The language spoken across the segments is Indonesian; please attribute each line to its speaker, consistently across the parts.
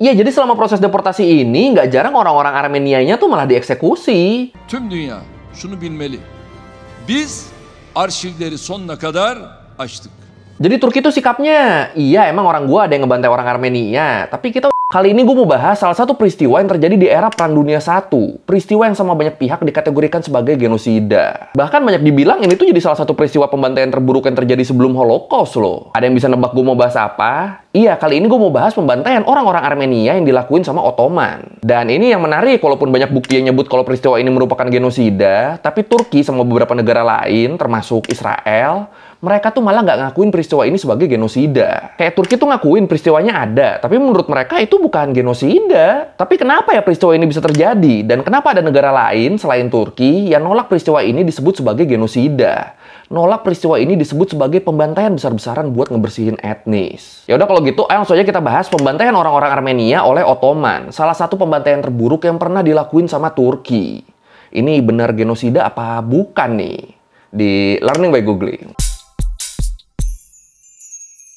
Speaker 1: Iya, jadi selama proses deportasi ini, nggak jarang orang-orang Armenianya tuh malah dieksekusi.
Speaker 2: Tüm dünya şunu bilmeli. Biz arşivleri sonuna kadar açtık.
Speaker 1: Jadi Turki tuh sikapnya, iya emang orang gua ada yang ngebantai orang Armenia, tapi kita Kali ini gue mau bahas salah satu peristiwa yang terjadi di era Perang Dunia I. Peristiwa yang sama banyak pihak dikategorikan sebagai genosida. Bahkan banyak dibilang ini tuh jadi salah satu peristiwa pembantaian terburuk yang terjadi sebelum Holocaust loh. Ada yang bisa nebak gue mau bahas apa? Iya, kali ini gue mau bahas pembantaian orang-orang Armenia yang dilakuin sama Ottoman. Dan ini yang menarik, walaupun banyak bukti yang nyebut kalau peristiwa ini merupakan genosida, tapi Turki sama beberapa negara lain, termasuk Israel, mereka tuh malah nggak ngakuin peristiwa ini sebagai genosida. Kayak Turki tuh ngakuin peristiwanya ada, tapi menurut mereka itu bukan genosida. Tapi kenapa ya peristiwa ini bisa terjadi? Dan kenapa ada negara lain selain Turki yang nolak peristiwa ini disebut sebagai genosida? Nolak peristiwa ini disebut sebagai pembantaian besar-besaran buat ngebersihin etnis. Ya udah kalau gitu, ayo langsung aja kita bahas pembantaian orang-orang Armenia oleh Ottoman. Salah satu pembantaian terburuk yang pernah dilakuin sama Turki. Ini benar genosida apa bukan nih? Di Learning by Googling.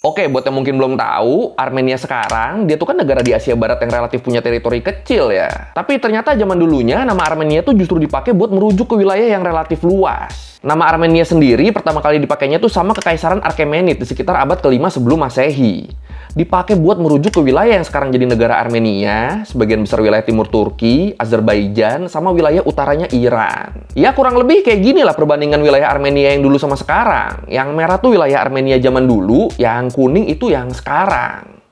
Speaker 1: Oke, buat yang mungkin belum tahu, Armenia sekarang dia tuh kan negara di Asia Barat yang relatif punya teritori kecil ya. Tapi ternyata zaman dulunya nama Armenia tuh justru dipakai buat merujuk ke wilayah yang relatif luas. Nama Armenia sendiri pertama kali dipakainya tuh sama Kekaisaran Arkemenid di sekitar abad kelima sebelum Masehi dipakai buat merujuk ke wilayah yang sekarang jadi negara Armenia, sebagian besar wilayah timur Turki, Azerbaijan, sama wilayah utaranya Iran. Ya kurang lebih kayak gini lah perbandingan wilayah Armenia yang dulu sama sekarang. Yang merah tuh wilayah Armenia zaman dulu, yang kuning itu yang sekarang.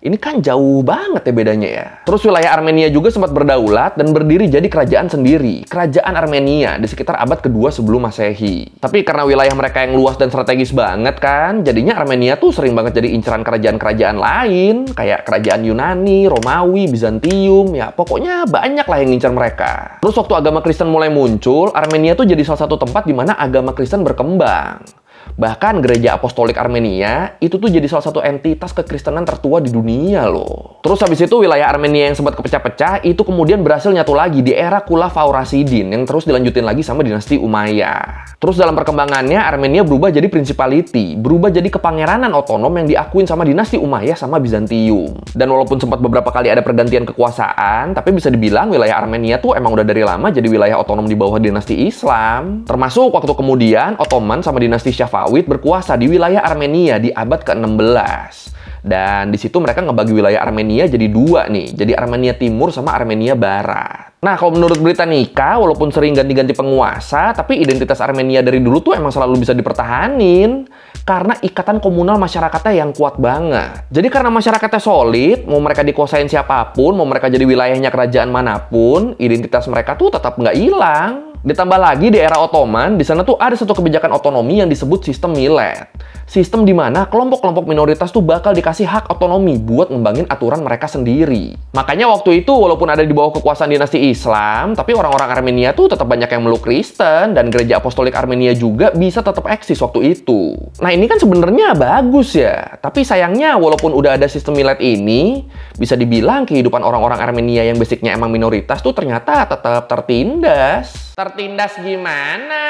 Speaker 1: Ini kan jauh banget ya bedanya ya. Terus wilayah Armenia juga sempat berdaulat dan berdiri jadi kerajaan sendiri. Kerajaan Armenia di sekitar abad kedua sebelum Masehi. Tapi karena wilayah mereka yang luas dan strategis banget kan, jadinya Armenia tuh sering banget jadi inceran kerajaan-kerajaan lain. Kayak kerajaan Yunani, Romawi, Bizantium, ya pokoknya banyak lah yang ngincar mereka. Terus waktu agama Kristen mulai muncul, Armenia tuh jadi salah satu tempat di mana agama Kristen berkembang. Bahkan gereja apostolik Armenia itu tuh jadi salah satu entitas kekristenan tertua di dunia loh. Terus habis itu wilayah Armenia yang sempat kepecah-pecah itu kemudian berhasil nyatu lagi di era Khulafaur Rasidin yang terus dilanjutin lagi sama dinasti Umayyah. Terus dalam perkembangannya Armenia berubah jadi principality, berubah jadi kepangeranan otonom yang diakuin sama dinasti Umayyah sama Bizantium. Dan walaupun sempat beberapa kali ada pergantian kekuasaan, tapi bisa dibilang wilayah Armenia tuh emang udah dari lama jadi wilayah otonom di bawah dinasti Islam. Termasuk waktu kemudian Ottoman sama dinasti Syafa Safawid berkuasa di wilayah Armenia di abad ke-16. Dan di situ mereka ngebagi wilayah Armenia jadi dua nih, jadi Armenia Timur sama Armenia Barat. Nah, kalau menurut berita Nika, walaupun sering ganti-ganti penguasa, tapi identitas Armenia dari dulu tuh emang selalu bisa dipertahanin karena ikatan komunal masyarakatnya yang kuat banget. Jadi karena masyarakatnya solid, mau mereka dikuasain siapa pun, mau mereka jadi wilayahnya kerajaan mana pun, identitas mereka tuh tetap nggak hilang. Ditambah lagi di era Ottoman, di sana tuh ada satu kebijakan otonomi yang disebut sistem milet. Sistem di mana kelompok-kelompok minoritas tuh bakal dikasih hak otonomi buat ngembangin aturan mereka sendiri. Makanya waktu itu walaupun ada di bawah kekuasaan dinasti Islam, tapi orang-orang Armenia tuh tetap banyak yang meluk Kristen dan gereja apostolik Armenia juga bisa tetap eksis waktu itu. Nah ini kan sebenarnya bagus ya, tapi sayangnya walaupun udah ada sistem milet ini, bisa dibilang kehidupan orang-orang Armenia yang basicnya emang minoritas tuh ternyata tetap tertindas. Tertindas gimana?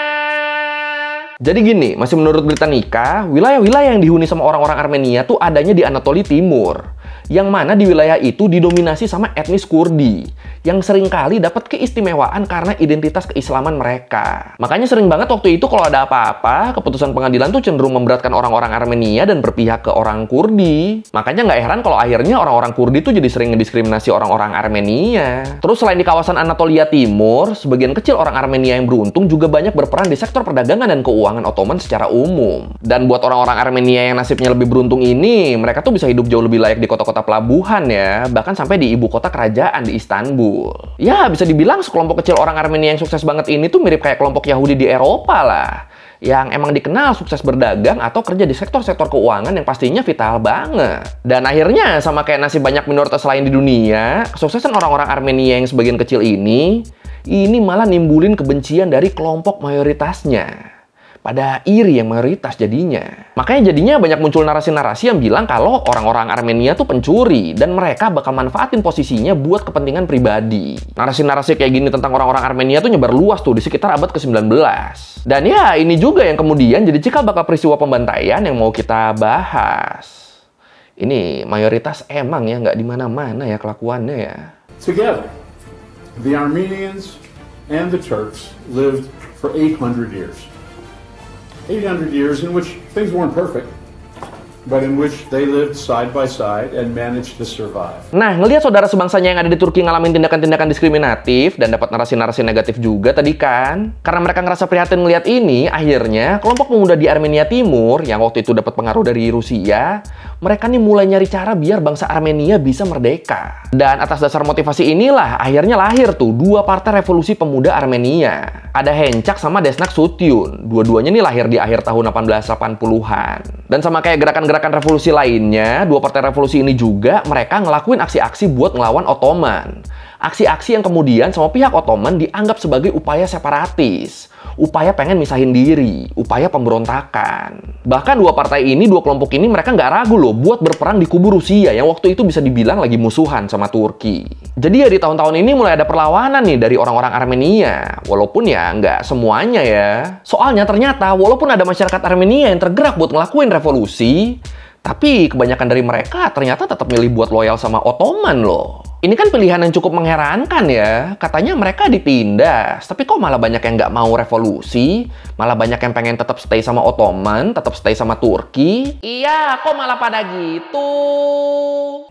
Speaker 1: Jadi gini, masih menurut berita Nika, wilayah-wilayah yang dihuni sama orang-orang Armenia tuh adanya di Anatolia Timur yang mana di wilayah itu didominasi sama etnis Kurdi, yang sering kali dapat keistimewaan karena identitas keislaman mereka. Makanya sering banget waktu itu kalau ada apa-apa, keputusan pengadilan tuh cenderung memberatkan orang-orang Armenia dan berpihak ke orang Kurdi. Makanya nggak heran kalau akhirnya orang-orang Kurdi tuh jadi sering ngediskriminasi orang-orang Armenia. Terus selain di kawasan Anatolia Timur, sebagian kecil orang Armenia yang beruntung juga banyak berperan di sektor perdagangan dan keuangan Ottoman secara umum. Dan buat orang-orang Armenia yang nasibnya lebih beruntung ini, mereka tuh bisa hidup jauh lebih layak di kota-kota pelabuhan ya, bahkan sampai di ibu kota kerajaan di Istanbul. Ya, bisa dibilang sekelompok kecil orang Armenia yang sukses banget ini tuh mirip kayak kelompok Yahudi di Eropa lah yang emang dikenal sukses berdagang atau kerja di sektor-sektor keuangan yang pastinya vital banget. Dan akhirnya sama kayak nasib banyak minoritas lain di dunia, kesuksesan orang-orang Armenia yang sebagian kecil ini, ini malah nimbulin kebencian dari kelompok mayoritasnya pada iri yang mayoritas jadinya. Makanya jadinya banyak muncul narasi-narasi yang bilang kalau orang-orang Armenia tuh pencuri dan mereka bakal manfaatin posisinya buat kepentingan pribadi. Narasi-narasi kayak gini tentang orang-orang Armenia tuh nyebar luas tuh di sekitar abad ke-19. Dan ya ini juga yang kemudian jadi cikal bakal peristiwa pembantaian yang mau kita bahas. Ini mayoritas emang ya nggak di mana-mana ya kelakuannya ya.
Speaker 3: Together, the Armenians and the Turks lived for 800 years. 800 years in which things weren't perfect, but in which they lived side by side and managed to survive.
Speaker 1: Nah, ngelihat saudara sebangsanya yang ada di Turki ngalamin tindakan-tindakan diskriminatif dan dapat narasi-narasi negatif juga tadi kan. Karena mereka ngerasa prihatin ngelihat ini, akhirnya kelompok pemuda di Armenia Timur yang waktu itu dapat pengaruh dari Rusia, mereka nih mulai nyari cara biar bangsa Armenia bisa merdeka. Dan atas dasar motivasi inilah akhirnya lahir tuh dua partai revolusi pemuda Armenia. Ada Hencak sama Desnak Sutyun. Dua-duanya nih lahir di akhir tahun 1880-an. Dan sama kayak gerakan-gerakan revolusi lainnya, dua partai revolusi ini juga mereka ngelakuin aksi-aksi buat ngelawan Ottoman. Aksi-aksi yang kemudian sama pihak Ottoman dianggap sebagai upaya separatis upaya pengen misahin diri, upaya pemberontakan. Bahkan dua partai ini, dua kelompok ini mereka nggak ragu loh buat berperang di kubu Rusia yang waktu itu bisa dibilang lagi musuhan sama Turki. Jadi ya di tahun-tahun ini mulai ada perlawanan nih dari orang-orang Armenia, walaupun ya nggak semuanya ya. Soalnya ternyata walaupun ada masyarakat Armenia yang tergerak buat ngelakuin revolusi, tapi kebanyakan dari mereka ternyata tetap milih buat loyal sama Ottoman loh. Ini kan pilihan yang cukup mengherankan ya. Katanya mereka ditindas, tapi kok malah banyak yang nggak mau revolusi, malah banyak yang pengen tetap stay sama Ottoman, tetap stay sama Turki. Iya, kok malah pada gitu.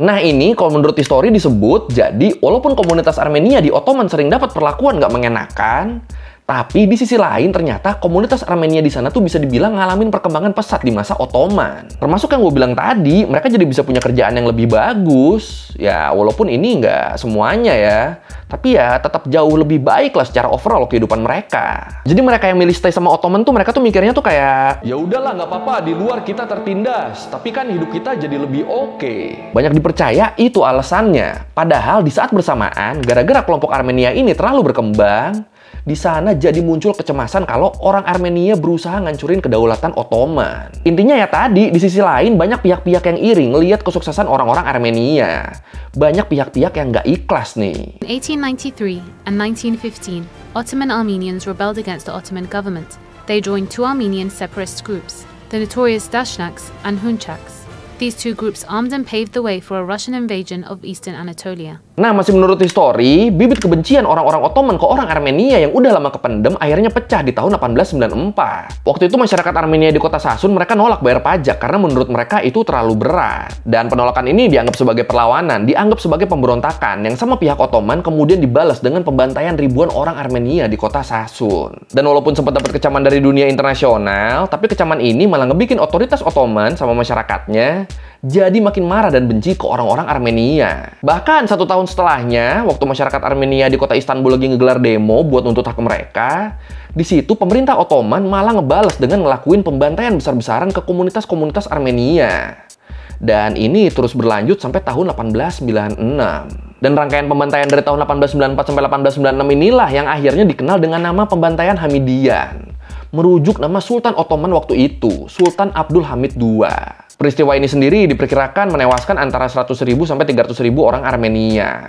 Speaker 1: Nah ini kalau menurut histori disebut, jadi walaupun komunitas Armenia di Ottoman sering dapat perlakuan nggak mengenakan, tapi di sisi lain ternyata komunitas Armenia di sana tuh bisa dibilang ngalamin perkembangan pesat di masa Ottoman. Termasuk yang gue bilang tadi, mereka jadi bisa punya kerjaan yang lebih bagus. Ya walaupun ini nggak semuanya ya. Tapi ya tetap jauh lebih baik lah secara overall kehidupan mereka. Jadi mereka yang milih stay sama Ottoman tuh mereka tuh mikirnya tuh kayak ya udahlah nggak apa-apa di luar kita tertindas, tapi kan hidup kita jadi lebih oke. Okay. Banyak dipercaya itu alasannya. Padahal di saat bersamaan gara-gara kelompok Armenia ini terlalu berkembang, di sana jadi muncul kecemasan kalau orang Armenia berusaha ngancurin kedaulatan Ottoman. Intinya ya tadi, di sisi lain banyak pihak-pihak yang iri ngelihat kesuksesan orang-orang Armenia. Banyak pihak-pihak yang nggak ikhlas nih.
Speaker 4: In 1893 and 1915, Ottoman Armenians rebelled against the Ottoman government. They joined two Armenian separatist groups, the notorious Dashnaks and Hunchaks. These two groups armed and paved the way for a Russian invasion of eastern Anatolia.
Speaker 1: Nah, masih menurut histori, bibit kebencian orang-orang Ottoman ke orang Armenia yang udah lama kependem akhirnya pecah di tahun 1894. Waktu itu masyarakat Armenia di kota Sasun mereka nolak bayar pajak karena menurut mereka itu terlalu berat. Dan penolakan ini dianggap sebagai perlawanan, dianggap sebagai pemberontakan yang sama pihak Ottoman kemudian dibalas dengan pembantaian ribuan orang Armenia di kota Sasun. Dan walaupun sempat dapat kecaman dari dunia internasional, tapi kecaman ini malah ngebikin otoritas Ottoman sama masyarakatnya jadi makin marah dan benci ke orang-orang Armenia. Bahkan satu tahun setelahnya, waktu masyarakat Armenia di kota Istanbul lagi ngegelar demo buat nuntut hak mereka, di situ pemerintah Ottoman malah ngebales dengan ngelakuin pembantaian besar-besaran ke komunitas-komunitas Armenia. Dan ini terus berlanjut sampai tahun 1896. Dan rangkaian pembantaian dari tahun 1894 sampai 1896 inilah yang akhirnya dikenal dengan nama pembantaian Hamidian. Merujuk nama Sultan Ottoman waktu itu, Sultan Abdul Hamid II. Peristiwa ini sendiri diperkirakan menewaskan antara 100.000 sampai 300.000 orang Armenia.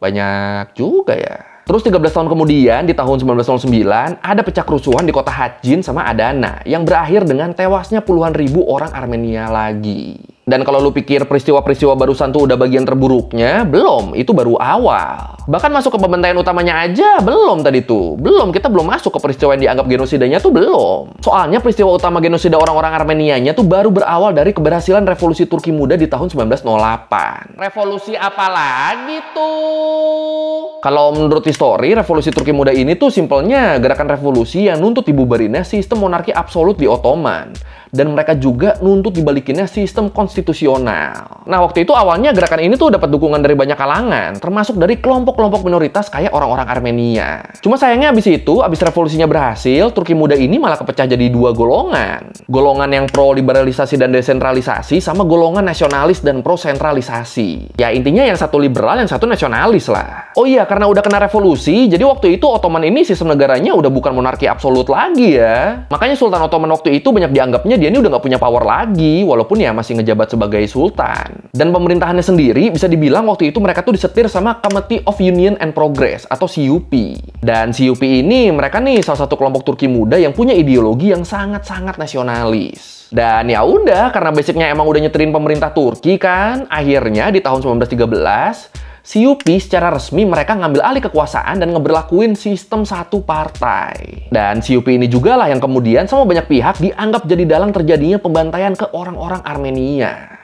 Speaker 1: Banyak juga ya. Terus 13 tahun kemudian, di tahun 1909, ada pecah kerusuhan di kota Hajin sama Adana yang berakhir dengan tewasnya puluhan ribu orang Armenia lagi. Dan kalau lu pikir peristiwa-peristiwa barusan tuh udah bagian terburuknya, belum, itu baru awal. Bahkan masuk ke pembantaian utamanya aja, belum tadi tuh. Belum, kita belum masuk ke peristiwa yang dianggap genosidanya tuh belum. Soalnya peristiwa utama genosida orang-orang Armenianya tuh baru berawal dari keberhasilan revolusi Turki muda di tahun 1908. Revolusi apa lagi tuh? Kalau menurut histori, revolusi Turki muda ini tuh simpelnya gerakan revolusi yang nuntut dibubarinnya sistem monarki absolut di Ottoman dan mereka juga nuntut dibalikinnya sistem konstitusional. Nah, waktu itu awalnya gerakan ini tuh dapat dukungan dari banyak kalangan, termasuk dari kelompok-kelompok minoritas kayak orang-orang Armenia. Cuma sayangnya abis itu, abis revolusinya berhasil, Turki muda ini malah kepecah jadi dua golongan. Golongan yang pro liberalisasi dan desentralisasi sama golongan nasionalis dan pro sentralisasi. Ya intinya yang satu liberal, yang satu nasionalis lah. Oh iya, karena udah kena revolusi, jadi waktu itu Ottoman ini sistem negaranya udah bukan monarki absolut lagi ya. Makanya Sultan Ottoman waktu itu banyak dianggapnya dia ini udah nggak punya power lagi, walaupun ya masih ngejabat sebagai sultan. Dan pemerintahannya sendiri bisa dibilang waktu itu mereka tuh disetir sama Committee of Union and Progress atau CUP. Dan CUP ini mereka nih salah satu kelompok Turki muda yang punya ideologi yang sangat-sangat nasionalis. Dan ya udah, karena basicnya emang udah nyeterin pemerintah Turki kan, akhirnya di tahun 1913 CUP secara resmi mereka ngambil alih kekuasaan dan ngeberlakuin sistem satu partai. Dan CUP ini juga lah yang kemudian sama banyak pihak dianggap jadi dalang terjadinya pembantaian ke orang-orang Armenia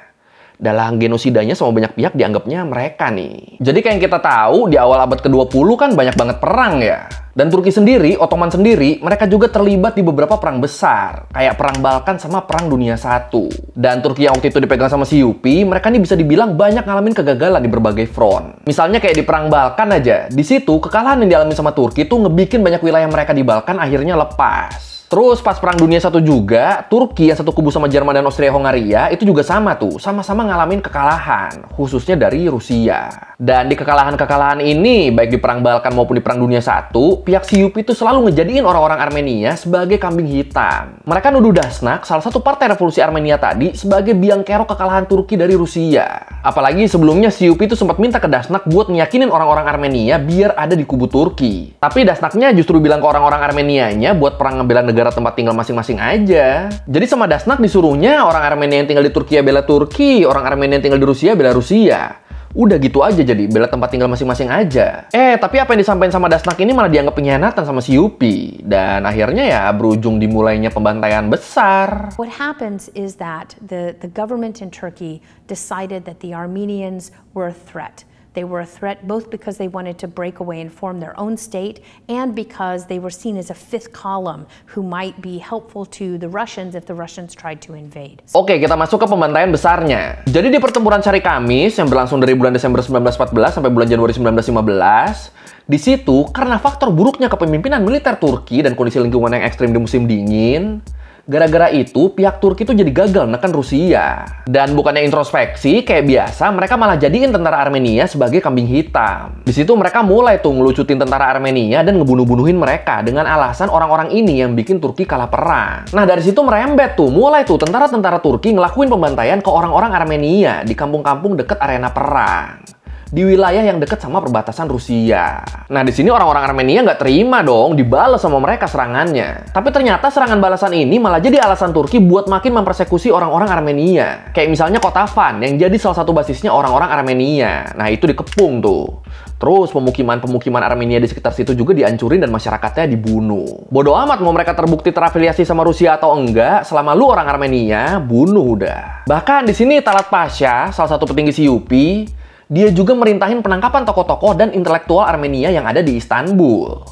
Speaker 1: dalam genosidanya sama banyak pihak dianggapnya mereka nih. Jadi kayak yang kita tahu di awal abad ke-20 kan banyak banget perang ya. Dan Turki sendiri, Ottoman sendiri, mereka juga terlibat di beberapa perang besar. Kayak Perang Balkan sama Perang Dunia I. Dan Turki yang waktu itu dipegang sama CUP, mereka nih bisa dibilang banyak ngalamin kegagalan di berbagai front. Misalnya kayak di Perang Balkan aja, di situ kekalahan yang dialami sama Turki tuh ngebikin banyak wilayah mereka di Balkan akhirnya lepas. Terus pas Perang Dunia Satu juga, Turki yang satu kubu sama Jerman dan Austria-Hongaria itu juga sama tuh, sama-sama ngalamin kekalahan, khususnya dari Rusia. Dan di kekalahan-kekalahan ini, baik di Perang Balkan maupun di Perang Dunia Satu, pihak Siup itu selalu ngejadiin orang-orang Armenia sebagai kambing hitam. Mereka nuduh Dasnak, salah satu partai revolusi Armenia tadi, sebagai biang kerok kekalahan Turki dari Rusia. Apalagi sebelumnya Siup itu sempat minta ke Dasnak buat nyakinin orang-orang Armenia biar ada di kubu Turki. Tapi Dasnaknya justru bilang ke orang-orang Armenianya buat perang ngebela negara negara tempat tinggal masing-masing aja. Jadi sama Dasnak disuruhnya orang Armenia yang tinggal di Turki ya bela Turki, orang Armenia yang tinggal di Rusia bela Rusia. Udah gitu aja jadi, bela tempat tinggal masing-masing aja. Eh, tapi apa yang disampaikan sama Dasnak ini malah dianggap pengkhianatan sama si Yupi. Dan akhirnya ya berujung dimulainya pembantaian besar.
Speaker 5: What happens is that the, the government in Turkey decided that the Armenians were a threat. They were a threat both because they wanted to break away and form their own state and because they were seen as a fifth column who might be helpful to the Russians if the Russians tried to invade.
Speaker 1: Oke, kita masuk ke pembantaian besarnya. Jadi di pertempuran Cari Kamis yang berlangsung dari bulan Desember 1914 sampai bulan Januari 1915, di situ karena faktor buruknya kepemimpinan militer Turki dan kondisi lingkungan yang ekstrim di musim dingin, Gara-gara itu, pihak Turki tuh jadi gagal menekan Rusia. Dan bukannya introspeksi, kayak biasa, mereka malah jadiin tentara Armenia sebagai kambing hitam. Di situ mereka mulai tuh ngelucutin tentara Armenia dan ngebunuh-bunuhin mereka dengan alasan orang-orang ini yang bikin Turki kalah perang. Nah, dari situ merembet tuh, mulai tuh tentara-tentara Turki ngelakuin pembantaian ke orang-orang Armenia di kampung-kampung deket arena perang di wilayah yang dekat sama perbatasan Rusia. Nah, di sini orang-orang Armenia nggak terima dong dibalas sama mereka serangannya. Tapi ternyata serangan balasan ini malah jadi alasan Turki buat makin mempersekusi orang-orang Armenia. Kayak misalnya kota Van yang jadi salah satu basisnya orang-orang Armenia. Nah, itu dikepung tuh. Terus pemukiman-pemukiman Armenia di sekitar situ juga dihancurin dan masyarakatnya dibunuh. Bodoh amat mau mereka terbukti terafiliasi sama Rusia atau enggak, selama lu orang Armenia, bunuh udah. Bahkan di sini Talat Pasha, salah satu petinggi CUP, dia juga merintahin penangkapan tokoh-tokoh dan intelektual Armenia yang ada di Istanbul.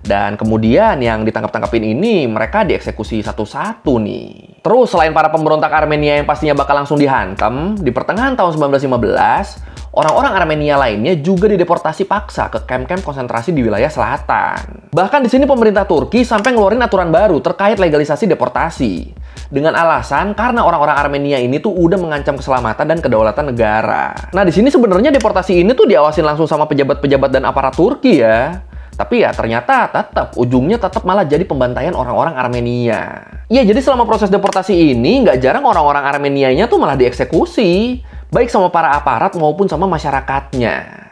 Speaker 1: Dan kemudian yang ditangkap-tangkapin ini mereka dieksekusi satu-satu nih. Terus selain para pemberontak Armenia yang pastinya bakal langsung dihantam, di pertengahan tahun 1915, orang-orang Armenia lainnya juga dideportasi paksa ke kamp-kamp konsentrasi di wilayah selatan. Bahkan di sini pemerintah Turki sampai ngeluarin aturan baru terkait legalisasi deportasi dengan alasan karena orang-orang Armenia ini tuh udah mengancam keselamatan dan kedaulatan negara. Nah, di sini sebenarnya deportasi ini tuh diawasin langsung sama pejabat-pejabat dan aparat Turki ya. Tapi ya ternyata tetap ujungnya tetap malah jadi pembantaian orang-orang Armenia. Iya, jadi selama proses deportasi ini nggak jarang orang-orang Armenianya tuh malah dieksekusi, baik sama para aparat maupun sama masyarakatnya.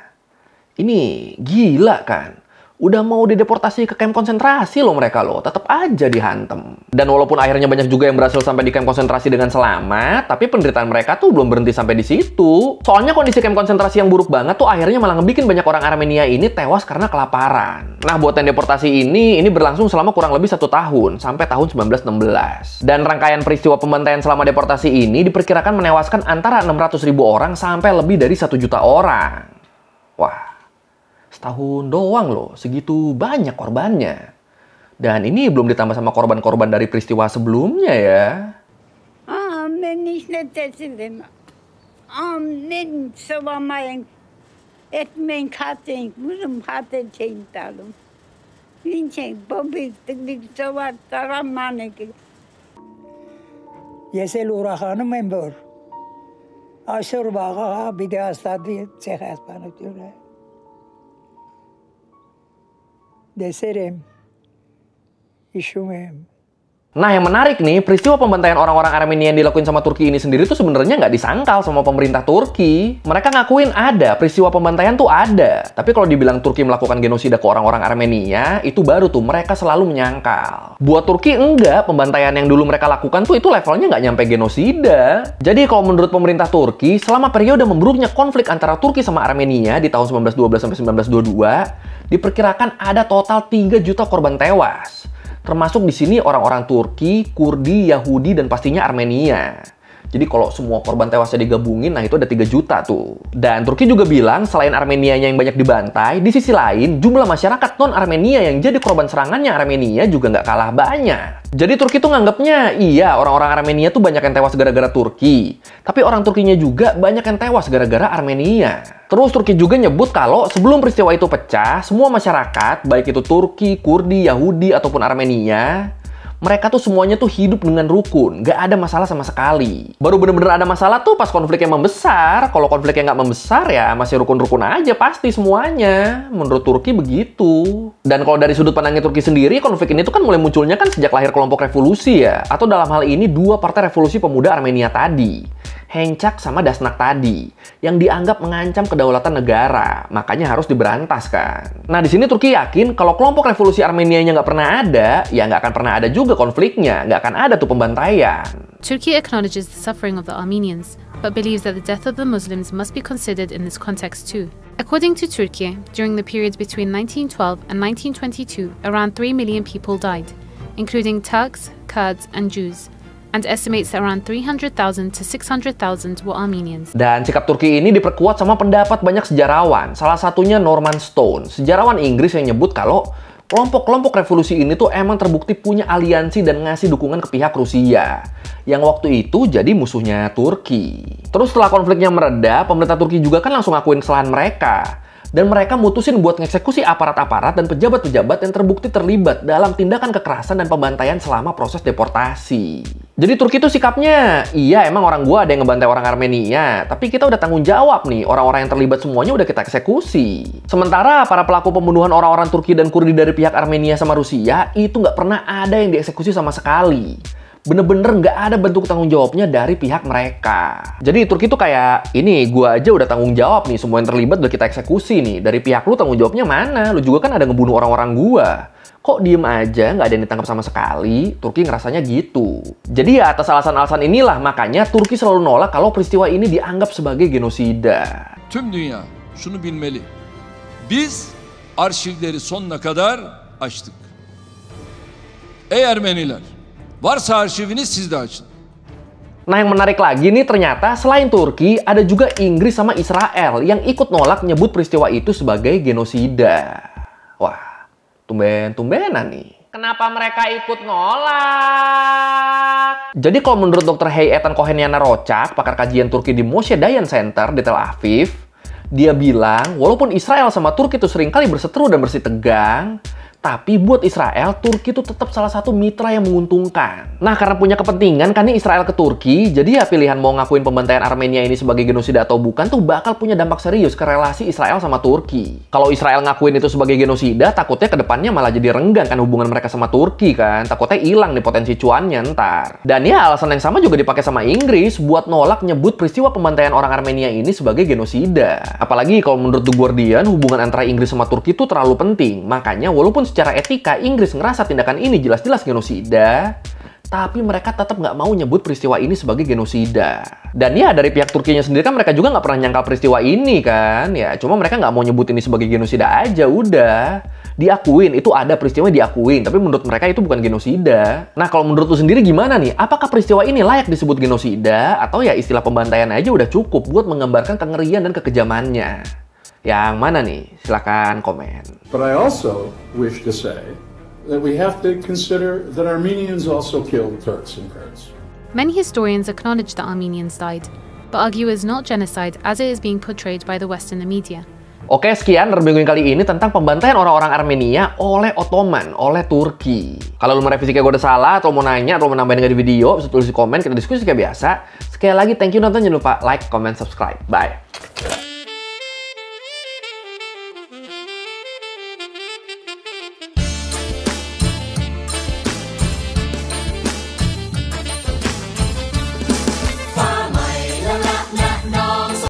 Speaker 1: Ini gila kan? Udah mau dideportasi ke kamp konsentrasi loh mereka loh, tetap aja dihantem. Dan walaupun akhirnya banyak juga yang berhasil sampai di kamp konsentrasi dengan selamat, tapi penderitaan mereka tuh belum berhenti sampai di situ. Soalnya kondisi kamp konsentrasi yang buruk banget tuh akhirnya malah ngebikin banyak orang Armenia ini tewas karena kelaparan. Nah, buatan deportasi ini ini berlangsung selama kurang lebih satu tahun, sampai tahun 1916. Dan rangkaian peristiwa pembantaian selama deportasi ini diperkirakan menewaskan antara 600 ribu orang sampai lebih dari satu juta orang. Wah, Setahun doang loh, segitu banyak korbannya. Dan ini belum ditambah sama korban-korban dari peristiwa sebelumnya ya.
Speaker 6: Amin, Amin, savamayın. Etmeyin katın, kuzum hatı çeytalım. Vinçen, babiktik, dik savat, taramanik.
Speaker 7: Yesel urahanı membur. Aşır bağa, bir de hasta diye çekas bana diyor. desceremos e chumemos.
Speaker 1: Nah, yang menarik nih, peristiwa pembantaian orang-orang Armenia yang dilakuin sama Turki ini sendiri tuh sebenarnya nggak disangkal sama pemerintah Turki. Mereka ngakuin ada, peristiwa pembantaian tuh ada. Tapi kalau dibilang Turki melakukan genosida ke orang-orang Armenia, itu baru tuh mereka selalu menyangkal. Buat Turki enggak, pembantaian yang dulu mereka lakukan tuh itu levelnya nggak nyampe genosida. Jadi kalau menurut pemerintah Turki, selama periode memburuknya konflik antara Turki sama Armenia di tahun 1912 sampai 1922, diperkirakan ada total 3 juta korban tewas. Termasuk di sini orang-orang Turki, Kurdi, Yahudi, dan pastinya Armenia. Jadi kalau semua korban tewasnya digabungin, nah itu ada 3 juta tuh. Dan Turki juga bilang, selain Armenianya yang banyak dibantai, di sisi lain, jumlah masyarakat non-Armenia yang jadi korban serangannya Armenia juga nggak kalah banyak. Jadi Turki tuh nganggapnya, iya orang-orang Armenia tuh banyak yang tewas gara-gara Turki. Tapi orang Turkinya juga banyak yang tewas gara-gara Armenia. Terus Turki juga nyebut kalau sebelum peristiwa itu pecah, semua masyarakat, baik itu Turki, Kurdi, Yahudi, ataupun Armenia, mereka tuh semuanya tuh hidup dengan rukun, gak ada masalah sama sekali. Baru bener-bener ada masalah tuh pas konfliknya membesar. Kalau konfliknya nggak membesar ya masih rukun-rukun aja pasti semuanya. Menurut Turki begitu. Dan kalau dari sudut pandangnya Turki sendiri, konflik ini tuh kan mulai munculnya kan sejak lahir kelompok revolusi ya. Atau dalam hal ini dua partai revolusi pemuda Armenia tadi. Hencak sama Dasnak tadi yang dianggap mengancam kedaulatan negara, makanya harus diberantas kan. Nah di sini Turki yakin kalau kelompok revolusi Armenia nya nggak pernah ada, ya nggak akan pernah ada juga konfliknya, nggak akan ada tuh pembantaian.
Speaker 4: Turkey acknowledges the suffering of the Armenians, but believes that the death of the Muslims must be considered in this context too. According to Turkey, during the periods between 1912 and 1922, around 3 million people died, including Turks, Kurds, and Jews and estimates that around 300,000 to 600,000 were Armenians.
Speaker 1: Dan sikap Turki ini diperkuat sama pendapat banyak sejarawan, salah satunya Norman Stone, sejarawan Inggris yang nyebut kalau kelompok-kelompok revolusi ini tuh emang terbukti punya aliansi dan ngasih dukungan ke pihak Rusia, yang waktu itu jadi musuhnya Turki. Terus setelah konfliknya mereda, pemerintah Turki juga kan langsung ngakuin kesalahan mereka dan mereka mutusin buat ngeksekusi aparat-aparat dan pejabat-pejabat yang terbukti terlibat dalam tindakan kekerasan dan pembantaian selama proses deportasi. Jadi Turki itu sikapnya, iya emang orang gua ada yang ngebantai orang Armenia, tapi kita udah tanggung jawab nih, orang-orang yang terlibat semuanya udah kita eksekusi. Sementara para pelaku pembunuhan orang-orang Turki dan Kurdi dari pihak Armenia sama Rusia, itu nggak pernah ada yang dieksekusi sama sekali bener-bener nggak ada bentuk tanggung jawabnya dari pihak mereka. Jadi Turki tuh kayak, ini gua aja udah tanggung jawab nih, semua yang terlibat udah kita eksekusi nih. Dari pihak lu tanggung jawabnya mana? Lu juga kan ada ngebunuh orang-orang gua. Kok diem aja, nggak ada yang ditangkap sama sekali? Turki ngerasanya gitu. Jadi ya atas alasan-alasan inilah makanya Turki selalu nolak kalau peristiwa ini dianggap sebagai genosida.
Speaker 2: Tüm dünya şunu bilmeli. Biz arşivleri sonuna kadar açtık. Ey Ermeniler, Varsa arşiviniz siz de açın.
Speaker 1: Nah yang menarik lagi nih ternyata selain Turki ada juga Inggris sama Israel yang ikut nolak menyebut peristiwa itu sebagai genosida. Wah, tumben-tumbenan nih. Kenapa mereka ikut nolak? Jadi kalau menurut Dr. Hey Etan Koheniana Rocak, pakar kajian Turki di Moshe Dayan Center di Tel Aviv, dia bilang walaupun Israel sama Turki itu sering kali berseteru dan bersih tegang, tapi buat Israel, Turki itu tetap salah satu mitra yang menguntungkan. Nah, karena punya kepentingan kan nih Israel ke Turki, jadi ya pilihan mau ngakuin pembantaian Armenia ini sebagai genosida atau bukan tuh bakal punya dampak serius ke relasi Israel sama Turki. Kalau Israel ngakuin itu sebagai genosida, takutnya ke depannya malah jadi renggang kan hubungan mereka sama Turki kan. Takutnya hilang nih potensi cuannya ntar. Dan ya alasan yang sama juga dipakai sama Inggris buat nolak nyebut peristiwa pembantaian orang Armenia ini sebagai genosida. Apalagi kalau menurut The Guardian, hubungan antara Inggris sama Turki itu terlalu penting. Makanya walaupun secara etika Inggris ngerasa tindakan ini jelas-jelas genosida, tapi mereka tetap nggak mau nyebut peristiwa ini sebagai genosida. Dan ya dari pihak Turkinya sendiri kan mereka juga nggak pernah nyangkal peristiwa ini kan, ya cuma mereka nggak mau nyebut ini sebagai genosida aja udah. Diakuin, itu ada peristiwa diakuin, tapi menurut mereka itu bukan genosida. Nah kalau menurut lu sendiri gimana nih? Apakah peristiwa ini layak disebut genosida? Atau ya istilah pembantaian aja udah cukup buat menggambarkan kengerian dan kekejamannya? Yang mana nih? Silahkan komen.
Speaker 3: But I also wish to say that we have to consider that Armenians also killed Turks and Kurds.
Speaker 4: Many historians acknowledge that Armenians died, but argue it is not genocide as it is being portrayed by the West in the media.
Speaker 1: Oke, sekian Rerbingguin kali ini tentang pembantaian orang-orang Armenia oleh Ottoman, oleh Turki. Kalau lu merevisi kayak gue udah salah, atau mau nanya, atau mau nambahin di video, bisa tulis di komen, kita diskusi kayak biasa. Sekali lagi, thank you nonton, jangan lupa like, comment, subscribe. Bye!